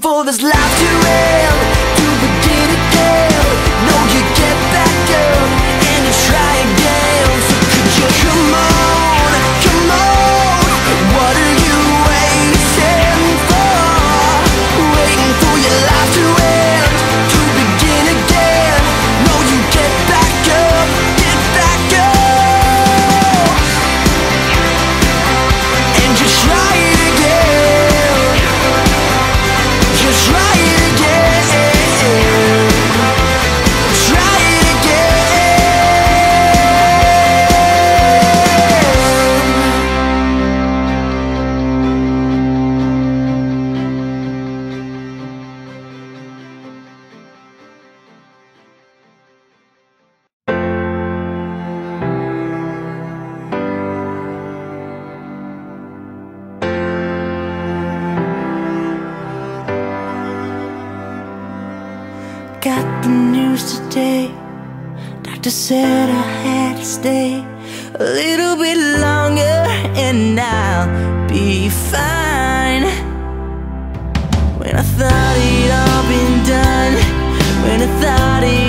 for this life to end the news today Doctor said I had to stay a little bit longer And I'll be fine. When I thought it all been done When I thought it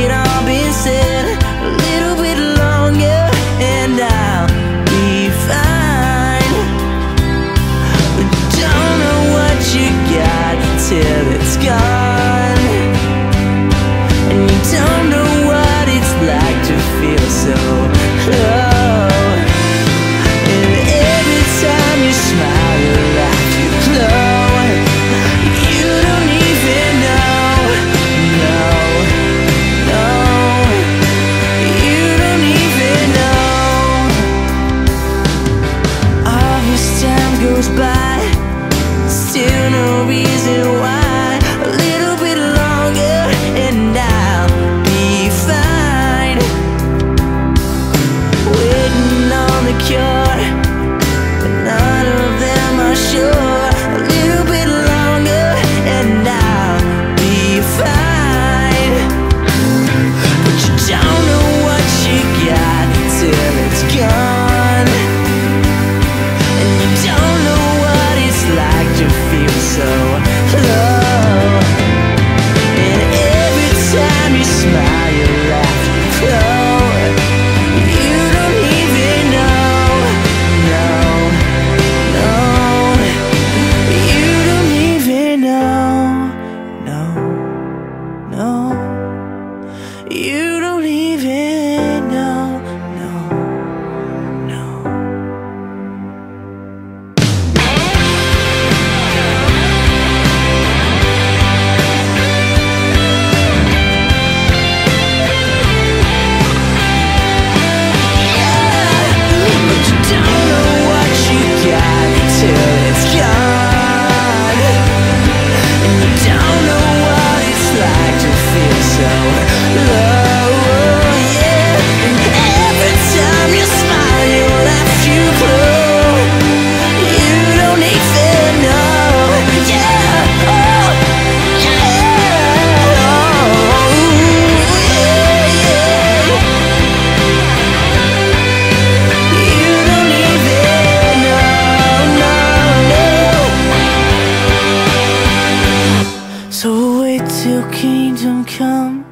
don't come.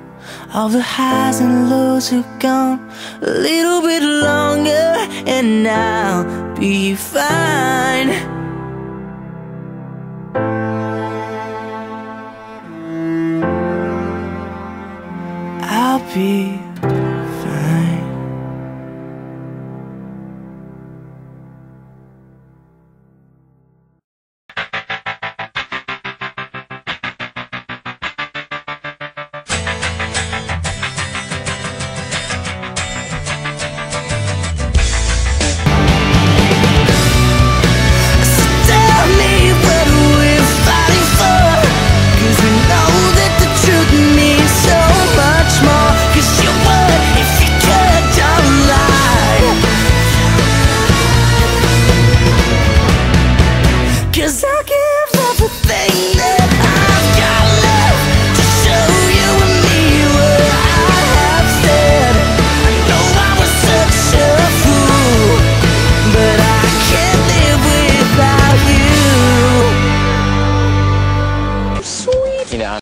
All the highs and lows are gone. A little bit longer and I'll be fine. I'll be